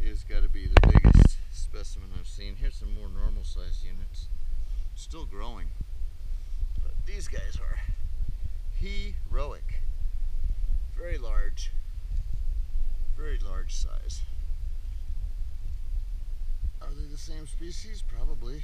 Is got to be the biggest specimen I've seen. Here's some more normal sized units. Still growing. But these guys are heroic. Very large. Very large size. Are they the same species? Probably.